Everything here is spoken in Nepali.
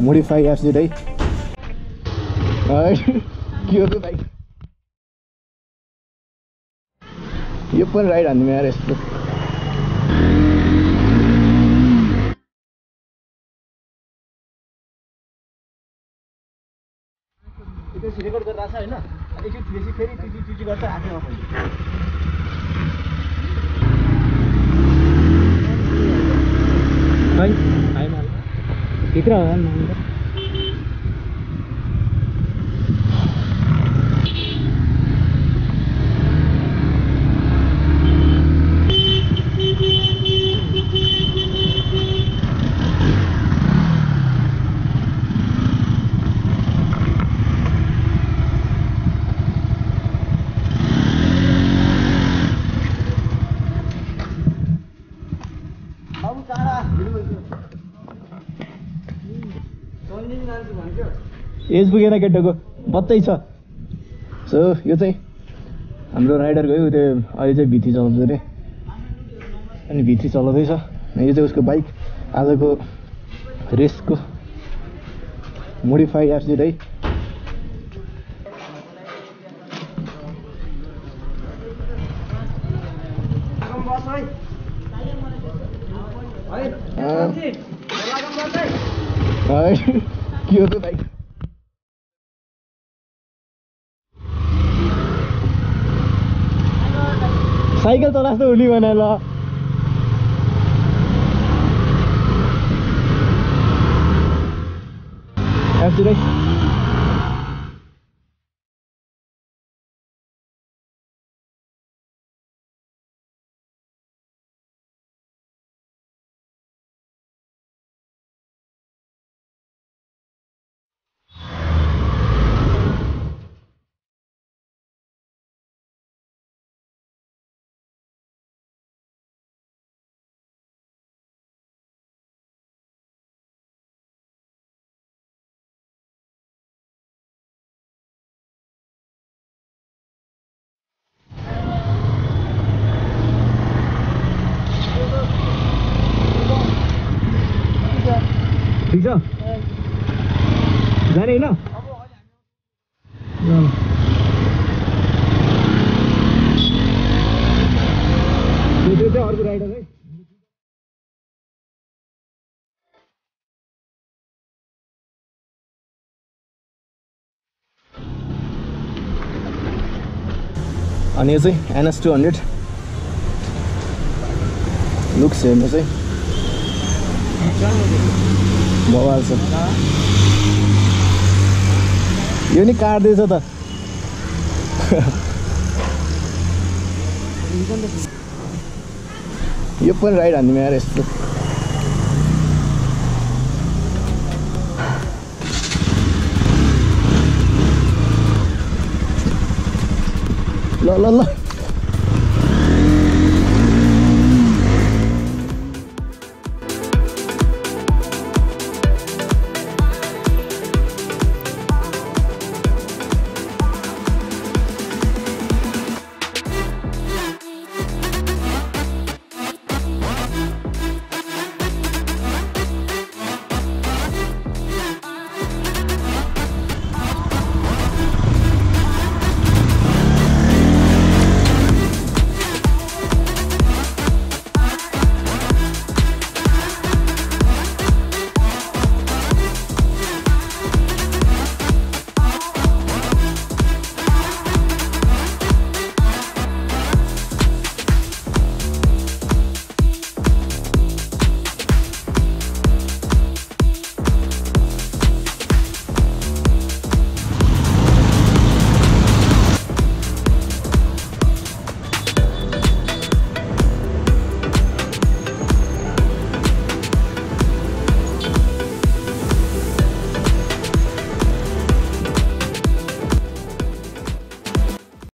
मोडिफाई एफजेड है के हो त्यो बाइक यो पनि राइड हान्नु यार यस्तो रेकर्ड गरिरहेको छ होइन एकछिन फेरि गर्छ भित्र एज पुगेन केटाको बच्चै छ। सो यो चाहिँ हाम्रो राइडर गयो त्यो अहिले चाहिँ भित्री चलाउँछ अरे अनि भित्री चलाउँदैछ। यो चाहिँ उसको बाइक। आजको रेसको मोडिफाई एफजेड है। है के हो बाइक साइकल चलाएको जस्तो हुने भने ल एफजेड ठिक छ जाने होइन त्यो चाहिँ है अनि यो चाहिँ एनएस टू हन्ड्रेड लुक्स चाहिँ बवाल छ। यो नि काट्दैछ त। यो पनि राइड हान्ने यार यस्तो। ल ल ल।